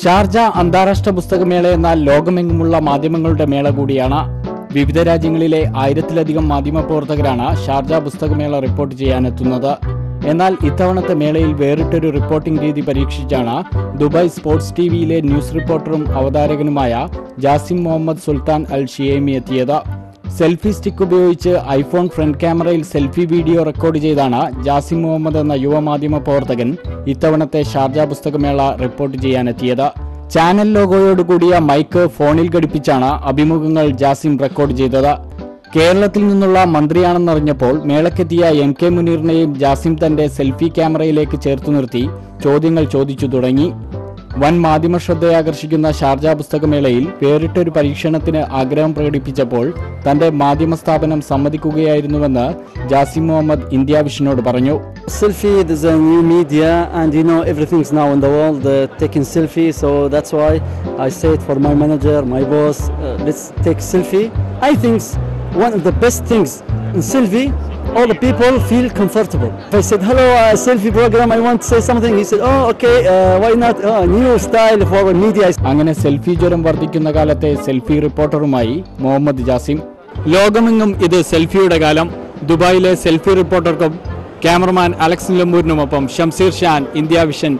Sharjah അന്താരാഷ്ട്ര പുസ്തകമേള എന്നാൽ ലോകമെങ്ങുമുള്ള മാധ്യമങ്ങളുടെ മേള കൂടിയാണ്. വിവിധ രാജ്യങ്ങളിലെ ആയിരത്തിലധികം മാധ്യമ പ്രവർത്തകരാണ് ഷാർജ പുസ്തകമേള റിപ്പോർട്ട് ചെയ്യാനെത്തുന്നത്. എന്നാൽ ഇത്തവണത്തെ മേളയിൽ വേറിട്ടൊരു റിപ്പോർട്ടിംഗ് രീതി പരീക്ഷിച്ചാണ് ദുബായ് സ്പോർട്സ് ടി വിയിലെ ന്യൂസ് റിപ്പോർട്ടറും അവതാരകനുമായ Jasim Muhammad Sultan Al Shiyemi എത്തിയത്. സെൽഫി സ്റ്റിക്ക് ഉപയോഗിച്ച് ഐഫോൺ ഫ്രണ്ട് ക്യാമറയിൽ സെൽഫി വീഡിയോ റെക്കോർഡ് ചെയ്താണ് ജാസിം മുഹമ്മദ് എന്ന യുവമാധ്യമ പ്രവർത്തകൻ ഇത്തവണത്തെ ഷാർജ പുസ്തകമേള റിപ്പോർട്ട് ചെയ്യാനെത്തിയത്. ചാനൽ ലോഗോയോട് കൂടിയ മൈക്ക് ഫോണിൽ ഘടിപ്പിച്ചാണ് അഭിമുഖങ്ങൾ ജാസിം റെക്കോർഡ് ചെയ്തത്. കേരളത്തിൽ നിന്നുള്ള മന്ത്രിയാണെന്നറിഞ്ഞപ്പോൾ മേളക്കെത്തിയ എം കെ മുനീറിനെയും ജാസിം തന്റെ സെൽഫി ക്യാമറയിലേക്ക് ചേർത്തു നിർത്തി ചോദ്യങ്ങൾ ചോദിച്ചു തുടങ്ങി. വൻ മാധ്യമ ശ്രദ്ധയാകർഷിക്കുന്ന ഷാർജ പുസ്തകമേളയിൽ വേറിട്ടൊരു പരീക്ഷണത്തിന് ആഗ്രഹം പ്രകടിപ്പിച്ചപ്പോൾ തന്റെ മാധ്യമ സ്ഥാപനം സമ്മതിക്കുകയായിരുന്നുവെന്ന് ജാസിം മുഹമ്മദ് ഇന്ത്യ വിഷനോട് പറഞ്ഞു. One of the best things in Sylvie all the people feel comfortable. If I said hello, uh, selfie program, I want to say something. He said, oh okay, uh, why not? Oh, new style for media. അങ്ങനെ selfie ജ്വരം വർദ്ധിക്കുന്ന കാലത്തെ selfie റിപ്പോർട്ടറുമായി Muhammad Jasim ലോകമെങ്ങും ഇത് സെൽഫിയുടെ കാലം ദുബായിലെ selfie റിപ്പോർട്ടർക്കും ക്യാമറമാൻ അലക്സ് നിലമ്പൂരിനുമൊപ്പം ഷംസീർ ഷാൻ ഇന്ത്യ വിഷൻ